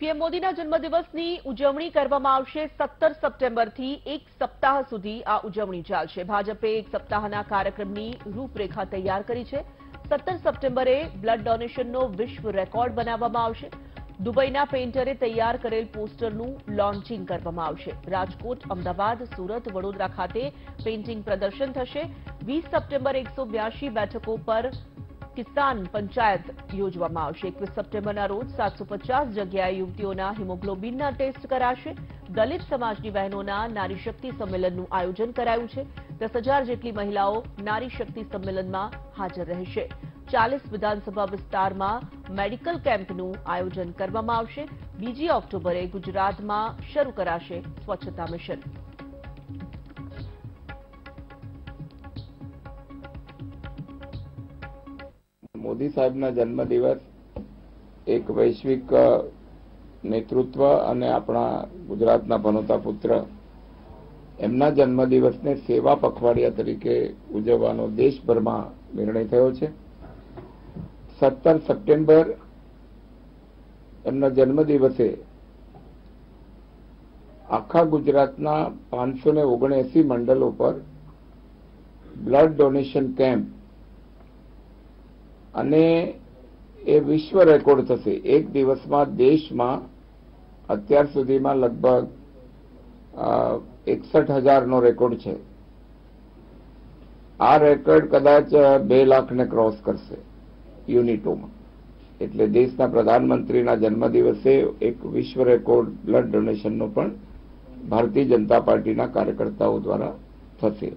PM મોદીના જન્મદિવસની ઉજવણી કરવામાં આવશે સત્તર સપ્ટેમ્બરથી એક સપ્તાહ સુધી આ ઉજવણી ચાલશે. ભાજપે એક સપ્તાહના કાર્યક્રમની રૂપરેખા તૈયાર કરી છે. સત્તર સપ્ટેમ્બરે બ્લડ ડોનેશનનો વિશ્વ રેકોર્ડ બનાવવામાં આવશે. દુબઈના પેઇન્ટરે તૈયાર કરેલ પોસ્ટરનું લોન્ચિંગ કરવામાં આવશે. રાજકોટ, અમદાવાદ, સુરત, વડોદરા ખાતે પેઇન્ટિંગ પ્રદર્શન થશે. વીસ સપ્ટેમ્બરે એકસો બેઠકો પર કિસાન પંચાયત યોજવામાં આવશે. એકવીસ સપ્ટેમ્બરના રોજ સાતસો જગ્યાએ યુવતીઓના હિમોગ્લોબિનના ટેસ્ટ કરાશે. દલિત સમાજની બહેનોના નારી શક્તિ સંમેલનનું આયોજન કરાયું છે. દસ જેટલી મહિલાઓ નારી શક્તિ સંમેલનમાં હાજર રહેશે. ચાલીસ વિધાનસભા વિસ્તારમાં મેડિકલ કેમ્પનું આયોજન કરવામાં આવશે. બીજી ઓક્ટોબરે ગુજરાતમાં શરૂ કરાશે સ્વચ્છતા મિશન. મોદી સાહેબના જન્મદિવસ એક વૈશ્વિક નેતૃત્વ અને આપણા ગુજરાતના ભનોતા પુત્ર એમના જન્મદિવસને સેવા પખવાડિયા તરીકે ઉજવવાનો દેશભરમાં નિર્ણય થયો છે. સત્તર સપ્ટેમ્બર એમના જન્મદિવસે આખા ગુજરાતના પાંચસો ને ઓગણએસી મંડલો પર બ્લડ ડોનેશન કેમ્પ અને એ વિશ્વ રેકોર્ડ થશે. એક દિવસમાં દેશમાં અત્યાર સુધીમાં લગભગ એકસઠ હજારનો રેકોર્ડ છે. આ રેકોર્ડ કદાચ બે લાખને ક્રોસ કરશે યુનિટોમાં. એટલે દેશના પ્રધાનમંત્રીના જન્મદિવસે એક વિશ્વ રેકોર્ડ બ્લડ ડોનેશનનો પણ ભારતીય જનતા પાર્ટીના કાર્યકર્તાઓ દ્વારા થશે.